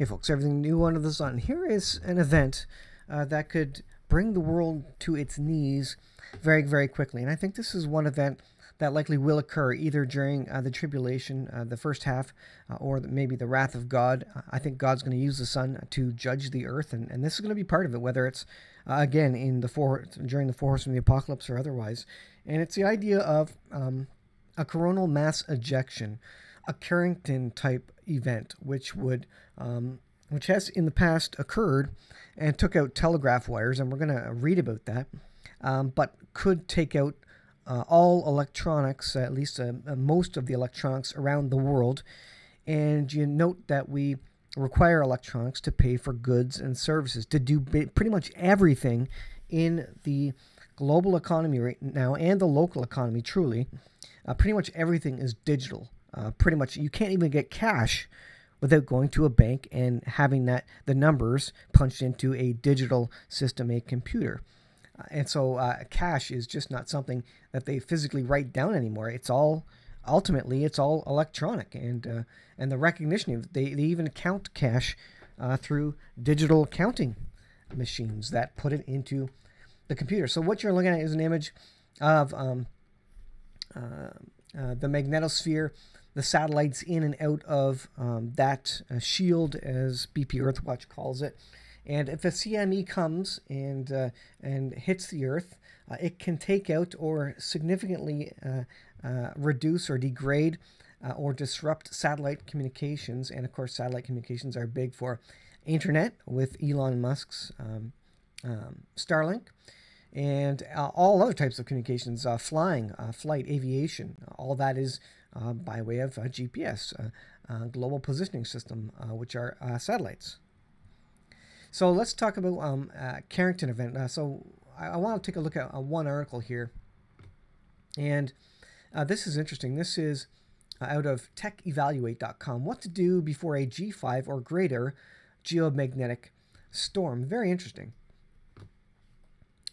Hey, folks, everything new under the sun. Here is an event uh, that could bring the world to its knees very, very quickly. And I think this is one event that likely will occur either during uh, the tribulation, uh, the first half, uh, or maybe the wrath of God. I think God's going to use the sun to judge the earth, and, and this is going to be part of it, whether it's uh, again in the four during the four horsemen of the apocalypse or otherwise. And it's the idea of um, a coronal mass ejection a Carrington type event, which would um, which has in the past occurred and took out telegraph wires, and we're going to read about that, um, but could take out uh, all electronics, at least uh, uh, most of the electronics around the world. And you note that we require electronics to pay for goods and services, to do pretty much everything in the global economy right now and the local economy, truly. Uh, pretty much everything is digital. Uh, pretty much, you can't even get cash without going to a bank and having that the numbers punched into a digital system, a computer. Uh, and so, uh, cash is just not something that they physically write down anymore. It's all ultimately it's all electronic, and uh, and the recognition of they, they even count cash uh, through digital counting machines that put it into the computer. So what you're looking at is an image of um, uh, the magnetosphere the satellites in and out of um, that uh, shield, as BP Earthwatch calls it. And if a CME comes and uh, and hits the Earth, uh, it can take out or significantly uh, uh, reduce or degrade uh, or disrupt satellite communications. And of course, satellite communications are big for internet with Elon Musk's um, um, Starlink and uh, all other types of communications, uh, flying, uh, flight, aviation. All that is uh, by way of uh, GPS, uh, Global Positioning System, which are satellites. So let's talk about um, Carrington event. so I, I want to take a look at one article here. And this is interesting. This is out of techevaluate.com. What to do before a G5 or greater geomagnetic storm. Very interesting.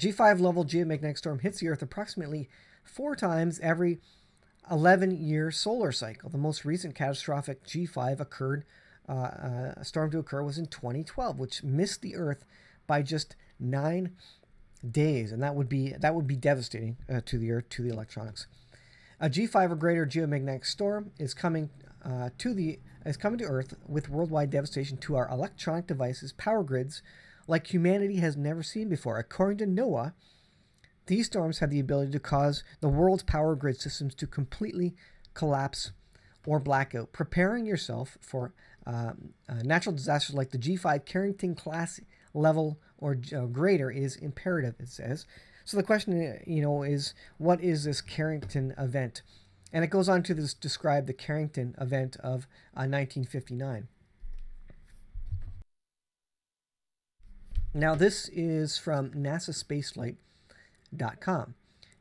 G5 level geomagnetic storm hits the Earth approximately four times every 11 year solar cycle. The most recent catastrophic G5 occurred, uh, uh, storm to occur was in 2012, which missed the Earth by just nine days, and that would be that would be devastating uh, to the Earth, to the electronics. A G5 or greater geomagnetic storm is coming uh, to the is coming to Earth with worldwide devastation to our electronic devices, power grids, like humanity has never seen before. According to NOAA, these storms have the ability to cause the world's power grid systems to completely collapse or blackout. Preparing yourself for um, uh, natural disasters like the G5 Carrington class level or uh, greater is imperative, it says. So the question, uh, you know, is what is this Carrington event? And it goes on to this, describe the Carrington event of uh, 1959. Now, this is from NASA Spaceflight com,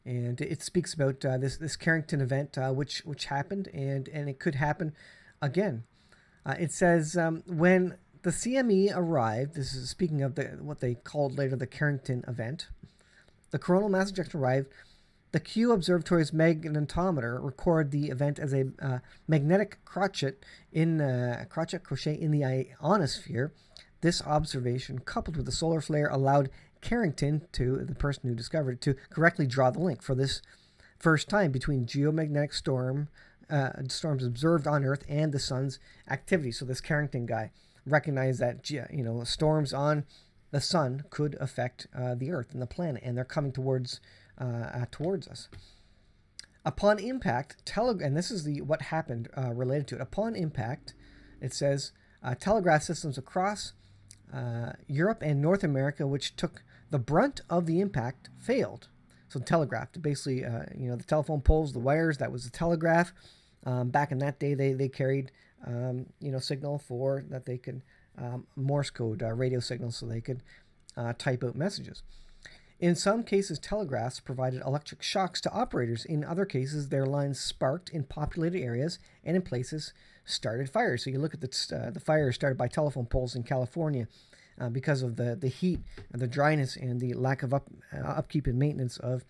and it speaks about uh, this this Carrington event, uh, which which happened, and and it could happen again. Uh, it says um, when the CME arrived. This is speaking of the what they called later the Carrington event. The coronal mass ejection arrived. The Kew Observatory's magnetometer recorded the event as a uh, magnetic crotchet in uh, crotchet crochet in the ionosphere. This observation, coupled with the solar flare, allowed Carrington, to the person who discovered it, to correctly draw the link for this first time between geomagnetic storm uh, storms observed on Earth and the sun's activity. So this Carrington guy recognized that you know storms on the sun could affect uh, the Earth and the planet, and they're coming towards uh, uh towards us. Upon impact, tele- and this is the what happened uh, related to it. Upon impact, it says uh, telegraph systems across Europe and North America, which took the brunt of the impact failed. So telegraphed, basically, uh, you know, the telephone poles, the wires, that was the telegraph. Um, back in that day, they, they carried, um, you know, signal for that they could, um, Morse code, uh, radio signals, so they could uh, type out messages. In some cases, telegraphs provided electric shocks to operators. In other cases, their lines sparked in populated areas and in places started fires. So you look at the, uh, the fires started by telephone poles in California uh, because of the, the heat, and the dryness, and the lack of up, uh, upkeep and maintenance of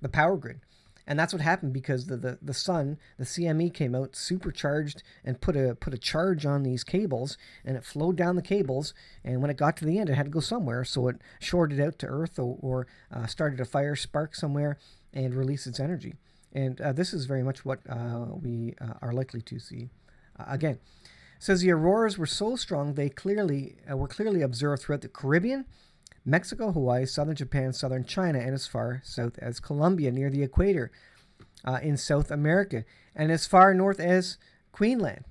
the power grid. and that's what happened because the, the, the sun, the CME came out supercharged and put a put a charge on these cables, and it flowed down the cables. And when it got to the end, it had to go somewhere, so it shorted out to Earth or, or uh, started a fire spark somewhere and released its energy. And uh, this is very much what uh, we uh, are likely to see again. says the auroras were so strong they clearly uh, were clearly observed throughout the Caribbean Mexico, Hawaii, southern Japan, southern China, and as far south as Colombia near the equator uh, in South America, and as far north as Queensland.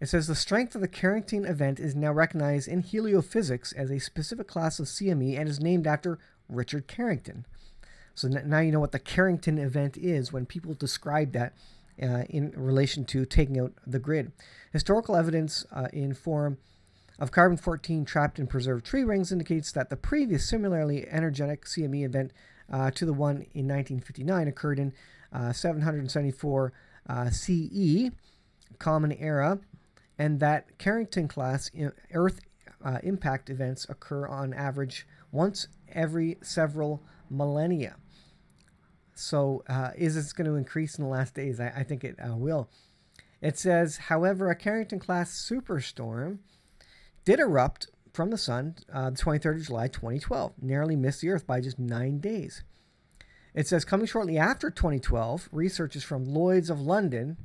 It says the strength of the Carrington event is now recognized in heliophysics as a specific class of CME and is named after Richard Carrington. So now you know what the Carrington event is when people describe that uh, in relation to taking out the grid. Historical evidence uh, in form of carbon 14 trapped in preserved tree rings indicates that the previous similarly energetic CME event uh, to the one in 1959 occurred in uh, 774 uh, CE, Common Era, and that Carrington class Earth uh, impact events occur on average once every several millennia. So, uh, is this going to increase in the last days? I, I think it uh, will. It says, however, a Carrington class superstorm did erupt from the sun uh, the 23rd of July 2012, narrowly missed the Earth by just nine days. It says coming shortly after 2012, researchers from Lloyd's of London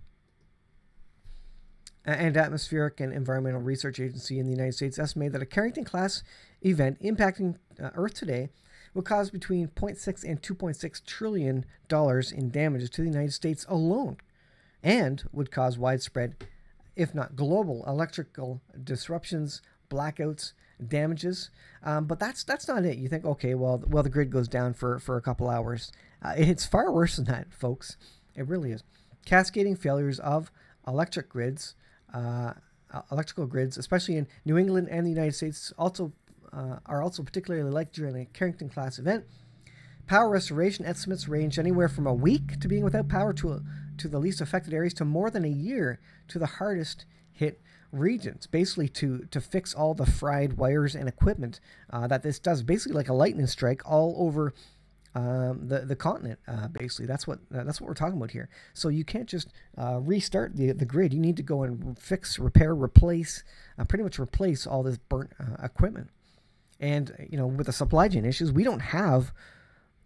and Atmospheric and Environmental Research Agency in the United States estimate that a Carrington class event impacting uh, Earth today would cause between 0.6 and 2.6 trillion dollars in damages to the United States alone and would cause widespread if not global, electrical disruptions, blackouts, damages. Um, but that's that's not it. You think, okay, well, well, the grid goes down for for a couple hours. Uh, it's far worse than that, folks. It really is. Cascading failures of electric grids, uh electrical grids, especially in New England and the United States, also uh, are also particularly liked during a Carrington class event. Power restoration estimates range anywhere from a week to being without power to a, to the least affected areas to more than a year to the hardest hit regions, basically to to fix all the fried wires and equipment uh, that this does, basically like a lightning strike all over um, the the continent. Uh, basically, that's what uh, that's what we're talking about here. So you can't just uh, restart the the grid. You need to go and fix, repair, replace, uh, pretty much replace all this burnt uh, equipment. And you know, with the supply chain issues, we don't have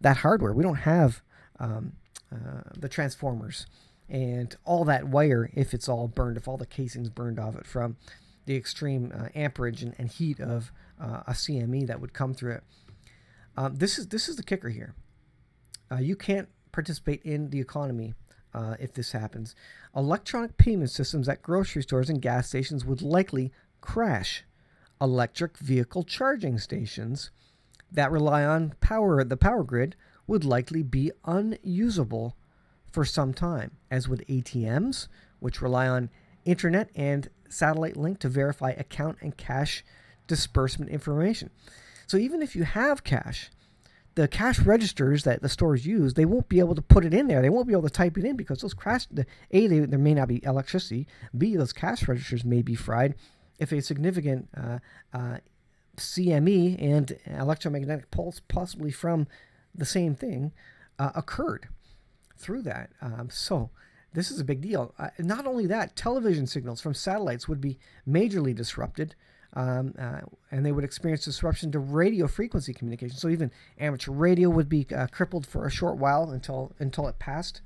that hardware. We don't have um, the transformers and all that wire if it's all burned, if all the casings burned off it from the extreme uh, amperage and, and, heat of uh, a CME that would come through it. Um, this is this is the kicker here. Uh, you can't participate in the economy uh, if this happens. Electronic payment systems at grocery stores and gas stations would likely crash. Electric vehicle charging stations that rely on power the power grid would likely be unusable for some time, as would ATMs, which rely on internet and satellite link to verify account and cash disbursement information. So even if you have cash, the cash registers that the stores use, they won't be able to put it in there. They won't be able to type it in because those cash, the, A, they, there may not be electricity. B, those cash registers may be fried. If a significant uh, uh, CME and electromagnetic pulse, possibly from the same thing, uh, occurred through that. Um, so this is a big deal. Uh, not only that, television signals from satellites would be majorly disrupted, um, uh, and they would experience disruption to radio frequency communication. So even amateur radio would be uh, crippled for a short while until until it passed.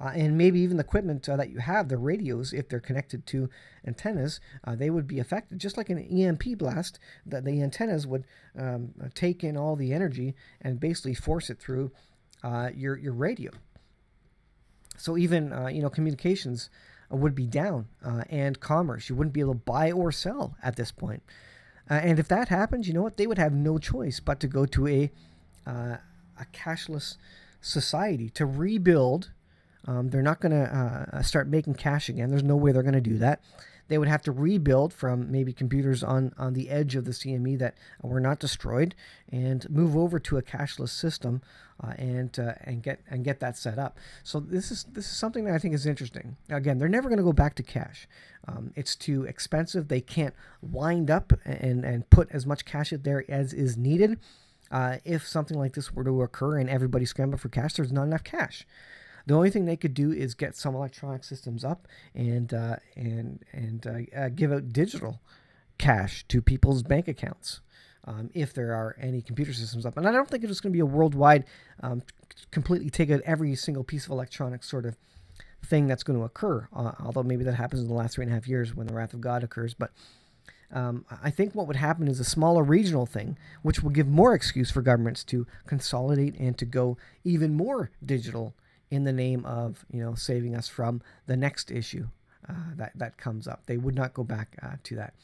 Uh, and maybe even the equipment uh, that you have, the radios, if they're connected to antennas, uh, they would be affected. Just like an EMP blast, that the antennas would um, take in all the energy and basically force it through your your radio. So even uh, you know communications uh, would be down, uh, and commerce you wouldn't be able to buy or sell at this point. Uh, and if that happens, you know what? They would have no choice but to go to a uh, a cashless society to rebuild. Um, they're not going to uh, start making cash again. There's no way they're going to do that they would have to rebuild from maybe computers on, on the edge of the CME that were not destroyed and move over to a cashless system uh, and uh, and get and get that set up. So this is this is something that I think is interesting. Again, they're never going to go back to cash. Um, it's too expensive. They can't wind up and and put as much cash in there as is needed. uh, if something like this were to occur and everybody scrambled for cash, there's not enough cash. The only thing they could do is get some electronic systems up and uh, and and uh, uh, give out digital cash to people's bank accounts. Um, if there are any computer systems up, and I don't think it's going to be a worldwide, um, completely take out every single piece of electronic sort of thing that's going to occur. Uh, although maybe that happens in the last three and a half years when the wrath of God occurs, but um, I think what would happen is a smaller regional thing, which will give more excuse for governments to consolidate and to go even more digital in the name of you know saving us from the next issue uh, that that comes up. They would not go back uh, to that.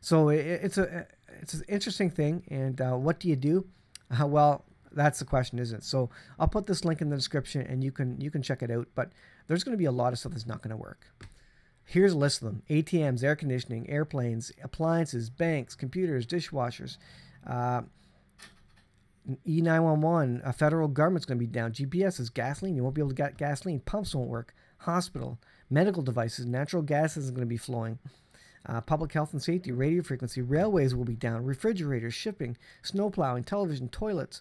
So it, it's a it's an interesting thing. And uh, what do you do? Uh, well, that's the question, isn't it? So I'll put this link in the description, and you can you can check it out. But there's going to be a lot of stuff that's not going to work. Here's a list of them ATMs, air conditioning, airplanes, appliances, banks, computers, dishwashers. Uh, E911, a federal government's going to be down. GPS is gasoline. You won't be able to get gasoline. Pumps won't work. Hospital, medical devices, natural gas isn't going to be flowing. Uh, public health and safety, radio frequency, railways will be down. Refrigerators, shipping, snow plowing, television, toilets,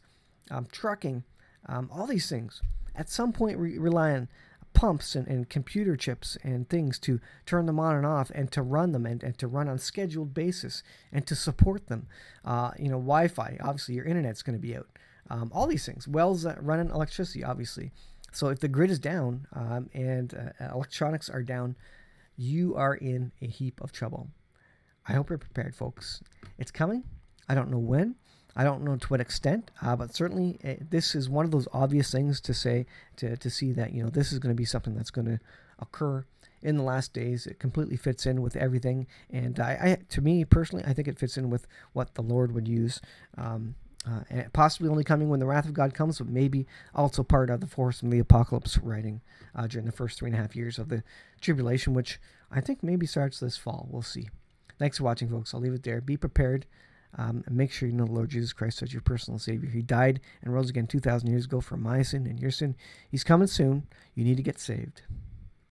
um, trucking, um, all these things. At some point, re- rely on pumps and, and computer chips and things to turn them on and off and to run them and, and to run on scheduled basis and to support them. Uh, you know, Wi-Fi, obviously your internet's going to be out. Um, all these things. Wells uh, running electricity, obviously. So if the grid is down um, and uh, electronics are down, you are in a heap of trouble. I hope you're prepared, folks. It's coming. I don't know when. I don't know to what extent, uh, but certainly uh, this is one of those obvious things to say to, to see that you know this is going to be something that's going to occur in the last days. It completely fits in with everything, and I, I to me personally, I think it fits in with what the Lord would use. Um, uh, and possibly only coming when the wrath of God comes, but maybe also part of the four horsemen the apocalypse writing uh, during the first three and a half years of the tribulation, which I think maybe starts this fall. We'll see. Thanks for watching, folks. I'll leave it there. Be prepared. Um, and make sure you know the Lord Jesus Christ as your personal Savior. He died and rose again 2,000 years ago for my sin and your sin. He's coming soon. You need to get saved.